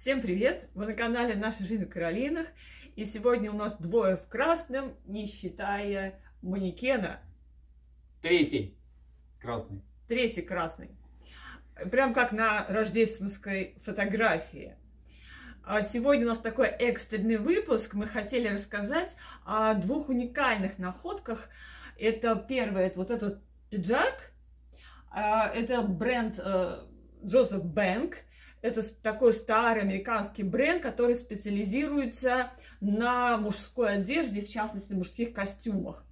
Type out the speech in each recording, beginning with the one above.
Всем привет! Вы на канале «Наша жизнь в Каролинах». И сегодня у нас двое в красном, не считая манекена. Третий красный. Третий красный. Прям как на рождественской фотографии. А сегодня у нас такой экстренный выпуск. Мы хотели рассказать о двух уникальных находках. Это первое, это вот этот пиджак. А, это бренд Джозеф Бэнк. Это такой старый американский бренд, который специализируется на мужской одежде, в частности, мужских костюмах.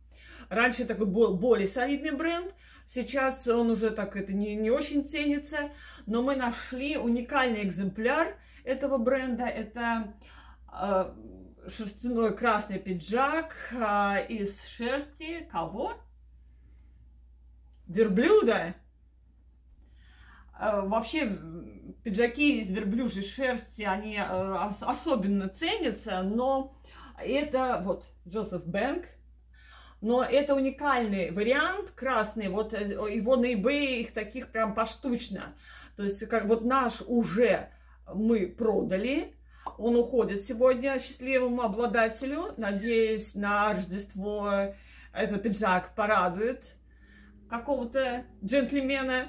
Раньше такой был более солидный бренд, сейчас он уже так это не, не очень ценится, но мы нашли уникальный экземпляр этого бренда. Это э, шерстяной красный пиджак э, из шерсти кого? Верблюда. Э, вообще пиджаки из верблюжьей шерсти, они э, особенно ценятся, но это вот Джозеф Бэнк, но это уникальный вариант, красный, вот его на eBay их таких прям поштучно. То есть как вот наш уже мы продали, он уходит сегодня счастливому обладателю. Надеюсь, на Рождество этот пиджак порадует какого-то джентльмена.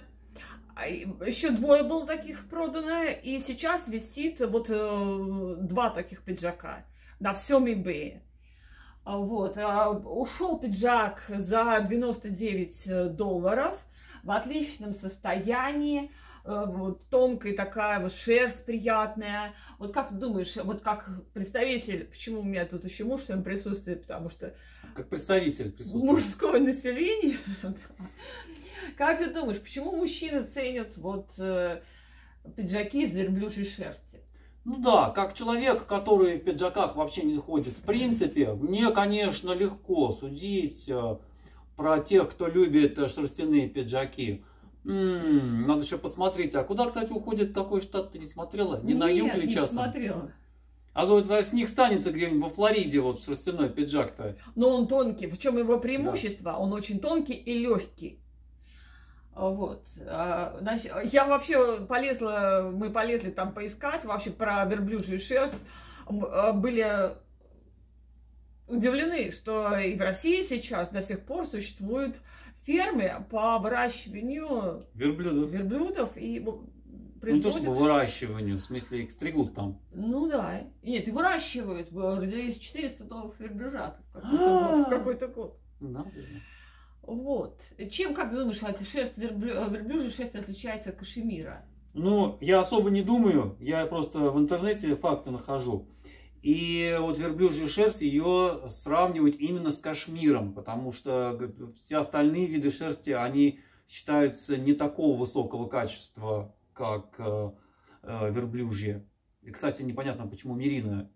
А, Еще двое было таких продано, и сейчас висит вот э, два таких пиджака на всем eBay. А, вот. А, ушел пиджак за 99 долларов в отличном состоянии, э, вот, тонкая такая вот шерсть приятная. Вот как ты думаешь, вот как представитель, почему у меня тут еще муж своем присутствует, потому что... Как представитель присутствует. Мужское население. Как ты думаешь, почему мужчины ценят вот э, пиджаки из верблюжьей шерсти? Ну да, как человек, который в пиджаках вообще не ходит, в принципе, мне, конечно, легко судить э, про тех, кто любит э, шерстяные пиджаки. М-м, надо еще посмотреть. А куда, кстати, уходит какой штат, ты не смотрела? Не Нет, на юг ли не часом? смотрела. А то это с них станется где-нибудь во Флориде, вот шерстяной пиджак-то. Но он тонкий. В чем его преимущество? Он очень тонкий и легкий. Вот. А, значит, я вообще полезла, мы полезли там поискать вообще про верблюжью шерсть. А, были удивлены, что и в России сейчас до сих пор существуют фермы по выращиванию Верблюдов. верблюдов и Ну то, что по выращиванию, в смысле их стригут там. Ну да. Нет, и выращивают. Родились 400 новых верблюжат в какой-то год. В какой-то год. Надо же. Вот. Чем, как ты думаешь, шерсть верблю... верблюжья шерсть отличается от кашемира? Ну, я особо не думаю, я просто в интернете факты нахожу. И вот верблюжью шерсть ее сравнивают именно с кашмиром, потому что все остальные виды шерсти, они считаются не такого высокого качества, как э, э, верблюжья. И, кстати, непонятно, почему мерина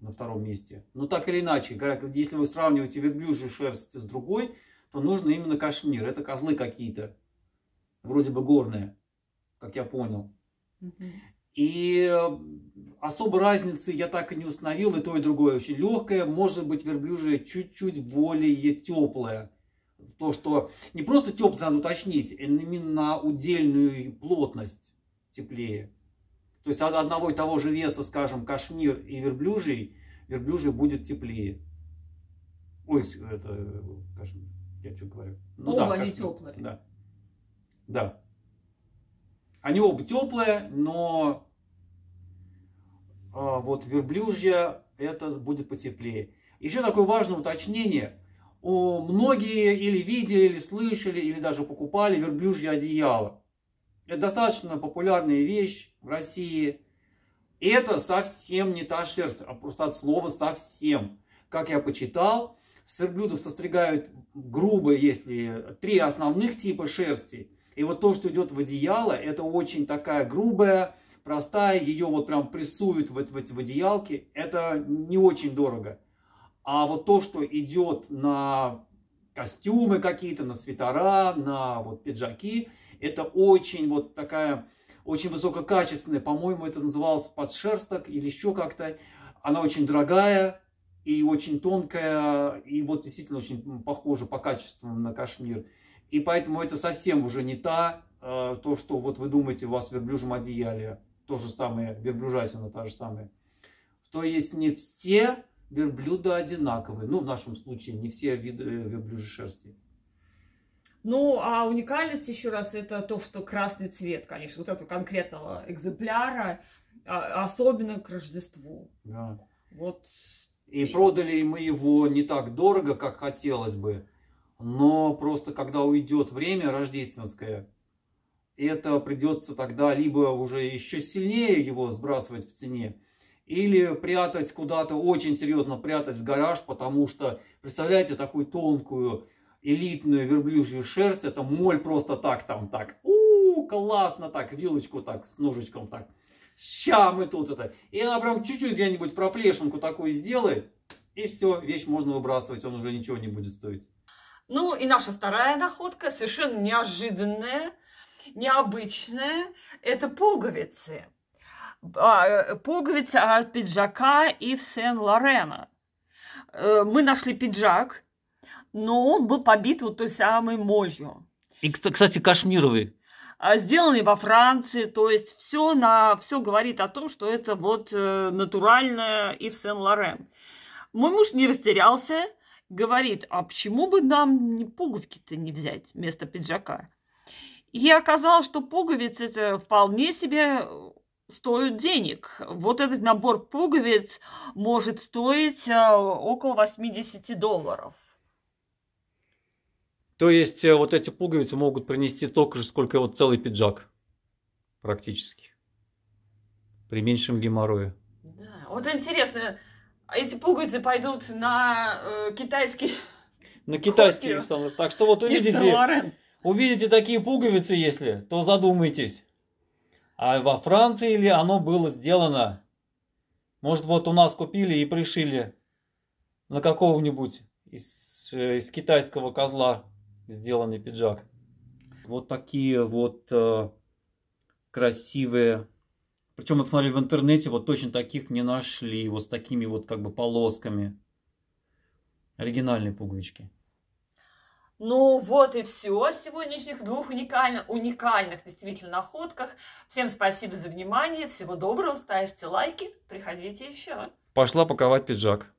на втором месте. Но так или иначе, если вы сравниваете верблюжью шерсть с другой, то нужно именно кашмир. Это козлы какие-то, вроде бы горные, как я понял. И э, особо разницы я так и не установил, и то, и другое очень легкое. Может быть, верблюжье чуть-чуть более теплое. То, что не просто теплое, надо уточнить, а именно на удельную плотность теплее. То есть от одного и того же веса, скажем, кашмир и верблюжий, верблюжий будет теплее. Ой, это кашмир, я что говорю? Ну, Оба да, они кашмир, теплые. Да. Да. Они оба теплые, но а, вот верблюжья это будет потеплее. Еще такое важное уточнение. О, многие или видели, или слышали, или даже покупали верблюжье одеяло. Это достаточно популярная вещь в России. Это совсем не та шерсть, а просто от слова совсем. Как я почитал, с верблюдов состригают грубо, если три основных типа шерсти. И вот то, что идет в одеяло, это очень такая грубая, простая, ее вот прям прессуют в, в в одеялки, это не очень дорого. А вот то, что идет на костюмы какие-то, на свитера, на вот пиджаки, это очень вот такая, очень высококачественная, по-моему, это называлось подшерсток или еще как-то. Она очень дорогая и очень тонкая, и вот действительно очень похожа по качеству на кашмир. И поэтому это совсем уже не та, э, то, что вот вы думаете, у вас в верблюжьем одеяле. то же самое, верблюжатина та же самая. То есть не все верблюда одинаковые. Ну, в нашем случае, не все виды верблюжьей шерсти. Ну, а уникальность еще раз это то, что красный цвет, конечно, вот этого конкретного экземпляра, а, особенно к Рождеству. Да. Вот. И продали мы его не так дорого, как хотелось бы, но просто когда уйдет время рождественское, это придется тогда либо уже еще сильнее его сбрасывать в цене, или прятать куда-то, очень серьезно прятать в гараж, потому что, представляете, такую тонкую элитную верблюжью шерсть, это моль просто так там, так, у классно так, вилочку так, с ножичком так, ща мы тут это. И она прям чуть-чуть где-нибудь проплешинку такую сделает, и все, вещь можно выбрасывать, он уже ничего не будет стоить. Ну и наша вторая находка, совершенно неожиданная, необычная, это пуговицы. А, э, пуговицы от пиджака и в Сен-Лорена. Мы нашли пиджак, но он был побит вот той самой молью. И, кстати, кашмировый. А, сделанный во Франции, то есть все на все говорит о том, что это вот э, натуральное Ив Сен-Лорен. Мой муж не растерялся, говорит, а почему бы нам не пуговки-то не взять вместо пиджака? И оказалось, что пуговицы это вполне себе стоят денег. Вот этот набор пуговиц может стоить э, около 80 долларов. То есть э, вот эти пуговицы могут принести столько же, сколько вот целый пиджак. Практически. При меньшем геморрое. Да, вот интересно, эти пуговицы пойдут на э, китайский... На китайский, Так что вот увидите, увидите такие пуговицы, если, то задумайтесь. А во Франции ли оно было сделано? Может, вот у нас купили и пришили на какого-нибудь из, э, из китайского козла сделанный пиджак. Вот такие вот э, красивые. Причем мы посмотрели в интернете, вот точно таких не нашли. Вот с такими вот как бы полосками. Оригинальные пуговички. Ну вот и все о сегодняшних двух уникальных, уникальных действительно находках. Всем спасибо за внимание, всего доброго, ставьте лайки, приходите еще. Пошла паковать пиджак.